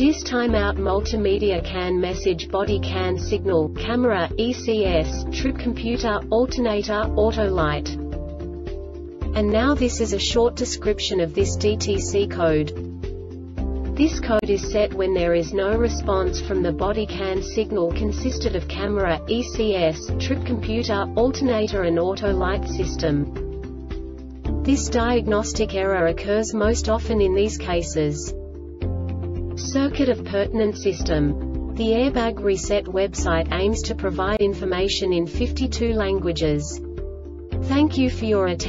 DIS timeout multimedia CAN message body CAN signal camera ECS trip computer alternator auto light and now this is a short description of this DTC code. This code is set when there is no response from the body CAN signal consisted of camera, ECS, trip computer, alternator and auto light system. This diagnostic error occurs most often in these cases. Circuit of pertinent system. The Airbag Reset website aims to provide information in 52 languages. Thank you for your attention.